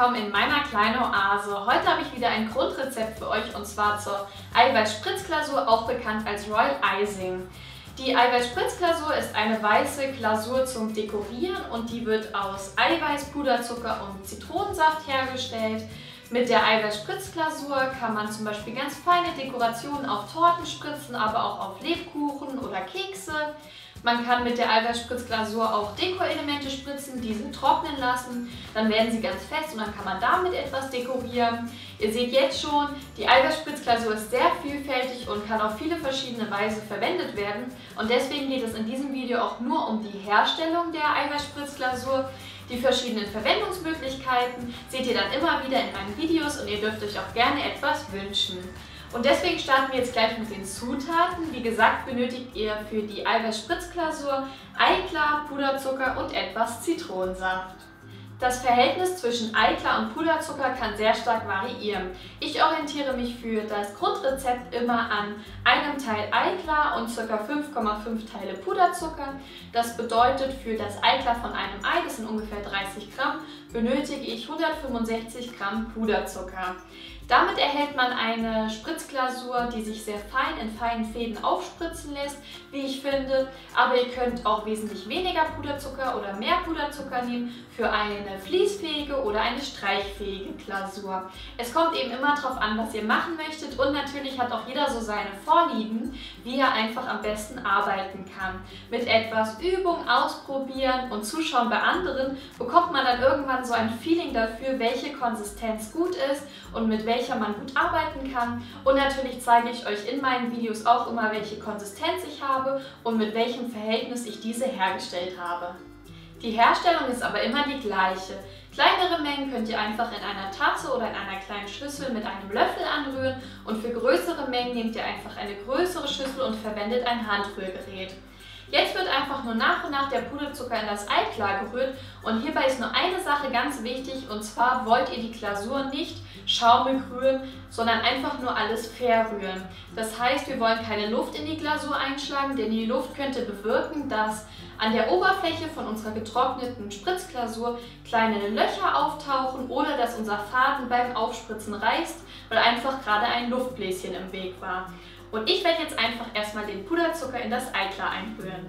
willkommen in meiner kleinen Oase. Heute habe ich wieder ein Grundrezept für euch und zwar zur Eiweiß-Spritzglasur, auch bekannt als Royal Icing. Die Eiweiß-Spritzglasur ist eine weiße Glasur zum Dekorieren und die wird aus Eiweiß, Puderzucker und Zitronensaft hergestellt. Mit der Eiweiß-Spritzglasur kann man zum Beispiel ganz feine Dekorationen auf Torten spritzen, aber auch auf Lebkuchen oder Kekse. Man kann mit der Eiweißspritzglasur auch Dekoelemente spritzen, diese trocknen lassen, dann werden sie ganz fest und dann kann man damit etwas dekorieren. Ihr seht jetzt schon, die Eiweißspritzglasur ist sehr vielfältig und kann auf viele verschiedene Weise verwendet werden und deswegen geht es in diesem Video auch nur um die Herstellung der Eiweißspritzglasur. Die verschiedenen Verwendungsmöglichkeiten seht ihr dann immer wieder in meinen Videos und ihr dürft euch auch gerne etwas wünschen. Und deswegen starten wir jetzt gleich mit den Zutaten. Wie gesagt, benötigt ihr für die Eiweiß-Spritzglasur Eiklar, Puderzucker und etwas Zitronensaft. Das Verhältnis zwischen Eiklar und Puderzucker kann sehr stark variieren. Ich orientiere mich für das Grundrezept immer an einem Teil Eiklar und ca. 5,5 Teile Puderzucker. Das bedeutet, für das Eiklar von einem Ei, das sind ungefähr 30 Gramm, benötige ich 165 Gramm Puderzucker. Damit erhält man eine Spritzglasur, die sich sehr fein in feinen Fäden aufspritzen lässt, wie ich finde. Aber ihr könnt auch wesentlich weniger Puderzucker oder mehr Puderzucker nehmen für eine fließfähige oder eine streichfähige Glasur. Es kommt eben immer darauf an, was ihr machen möchtet und natürlich hat auch jeder so seine Vorlieben, wie er einfach am besten arbeiten kann. Mit etwas Übung, Ausprobieren und Zuschauen bei anderen bekommt man dann irgendwann so ein Feeling dafür, welche Konsistenz gut ist und mit welcher man gut arbeiten kann. Und natürlich zeige ich euch in meinen Videos auch immer, welche Konsistenz ich habe und mit welchem Verhältnis ich diese hergestellt habe. Die Herstellung ist aber immer die gleiche. Kleinere Mengen könnt ihr einfach in einer Tasse oder in einer kleinen Schüssel mit einem Löffel anrühren und für größere Mengen nehmt ihr einfach eine größere Schüssel und verwendet ein Handrührgerät. Jetzt wird einfach nur nach und nach der Puderzucker in das Ei klar gerührt und hierbei ist nur eine Sache ganz wichtig und zwar wollt ihr die Glasur nicht schaumig rühren, sondern einfach nur alles verrühren. Das heißt, wir wollen keine Luft in die Glasur einschlagen, denn die Luft könnte bewirken, dass an der Oberfläche von unserer getrockneten Spritzglasur kleine Löcher auftauchen oder dass unser Faden beim Aufspritzen reißt, weil einfach gerade ein Luftbläschen im Weg war. Und ich werde jetzt einfach erstmal den Puderzucker in das Eiklar einrühren.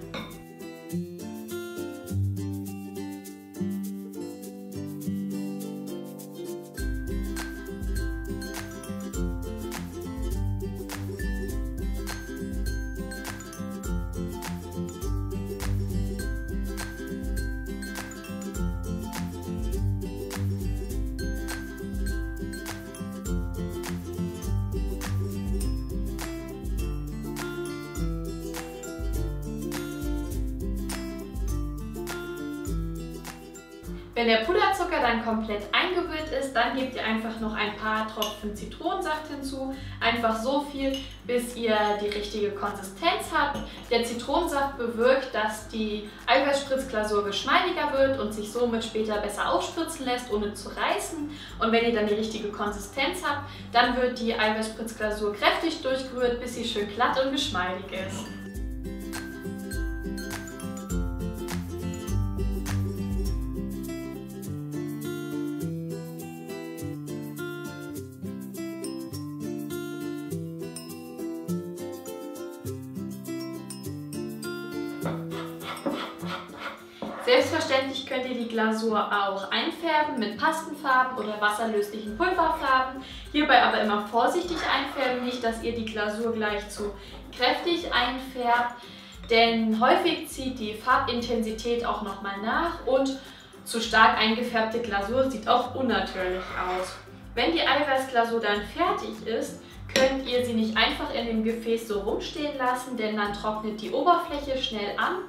Wenn der Puderzucker dann komplett eingerührt ist, dann gebt ihr einfach noch ein paar Tropfen Zitronensaft hinzu. Einfach so viel, bis ihr die richtige Konsistenz habt. Der Zitronensaft bewirkt, dass die Eiweißspritzglasur geschmeidiger wird und sich somit später besser aufspritzen lässt, ohne zu reißen. Und wenn ihr dann die richtige Konsistenz habt, dann wird die Eiweißspritzglasur kräftig durchgerührt, bis sie schön glatt und geschmeidig ist. Selbstverständlich könnt ihr die Glasur auch einfärben mit Pastenfarben oder wasserlöslichen Pulverfarben. Hierbei aber immer vorsichtig einfärben, nicht dass ihr die Glasur gleich zu kräftig einfärbt, denn häufig zieht die Farbintensität auch nochmal nach und zu stark eingefärbte Glasur sieht auch unnatürlich aus. Wenn die Eiweißglasur dann fertig ist, könnt ihr sie nicht einfach in dem Gefäß so rumstehen lassen, denn dann trocknet die Oberfläche schnell an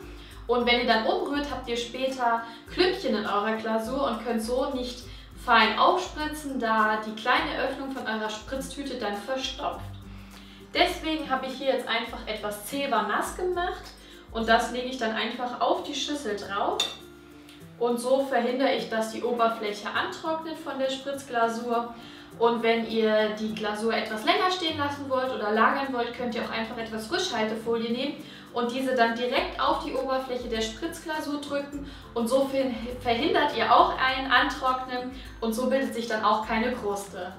und wenn ihr dann umrührt, habt ihr später Klümpchen in eurer Glasur und könnt so nicht fein aufspritzen, da die kleine Öffnung von eurer Spritztüte dann verstopft. Deswegen habe ich hier jetzt einfach etwas Zewa nass gemacht und das lege ich dann einfach auf die Schüssel drauf. Und so verhindere ich, dass die Oberfläche antrocknet von der Spritzglasur. Und wenn ihr die Glasur etwas länger stehen lassen wollt oder lagern wollt, könnt ihr auch einfach etwas Frischhaltefolie nehmen und diese dann direkt auf die Oberfläche der Spritzglasur drücken und so verhindert ihr auch einen antrocknen und so bildet sich dann auch keine Kruste.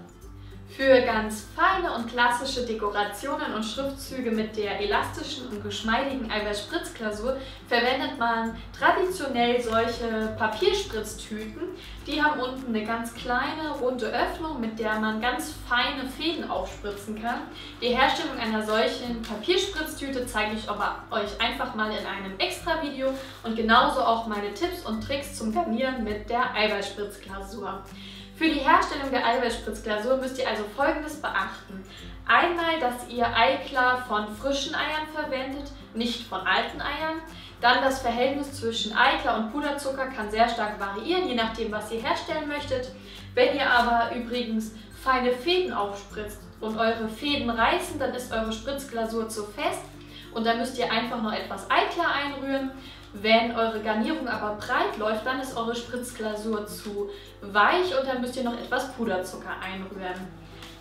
Für ganz feine und klassische Dekorationen und Schriftzüge mit der elastischen und geschmeidigen Eiweißspritzglasur verwendet man traditionell solche Papierspritztüten. Die haben unten eine ganz kleine runde Öffnung, mit der man ganz feine Fäden aufspritzen kann. Die Herstellung einer solchen Papierspritztüte zeige ich euch einfach mal in einem extra Video und genauso auch meine Tipps und Tricks zum Garnieren mit der Eiweißspritzglasur. Für die Herstellung der Eiweißspritzglasur müsst ihr also folgendes beachten. Einmal, dass ihr Eiklar von frischen Eiern verwendet, nicht von alten Eiern. Dann das Verhältnis zwischen Eiklar und Puderzucker kann sehr stark variieren, je nachdem, was ihr herstellen möchtet. Wenn ihr aber übrigens feine Fäden aufspritzt und eure Fäden reißen, dann ist eure Spritzglasur zu fest und dann müsst ihr einfach noch etwas Eiklar einrühren. Wenn eure Garnierung aber breit läuft, dann ist eure Spritzglasur zu weich und dann müsst ihr noch etwas Puderzucker einrühren.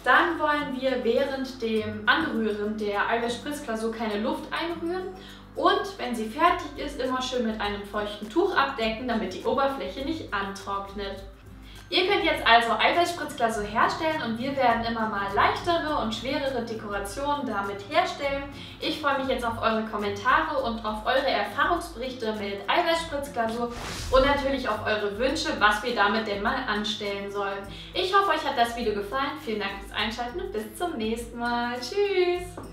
Dann wollen wir während dem Anrühren der Eiweißspritzglasur keine Luft einrühren und wenn sie fertig ist, immer schön mit einem feuchten Tuch abdecken, damit die Oberfläche nicht antrocknet. Ihr könnt jetzt also Eiweißspritzglasur herstellen und wir werden immer mal leichtere und schwerere Dekorationen damit herstellen. Ich freue mich jetzt auf eure Kommentare und auf eure Erfahrungsberichte mit Eiweißspritzglasur und natürlich auf eure Wünsche, was wir damit denn mal anstellen sollen. Ich hoffe, euch hat das Video gefallen. Vielen Dank fürs Einschalten und bis zum nächsten Mal. Tschüss!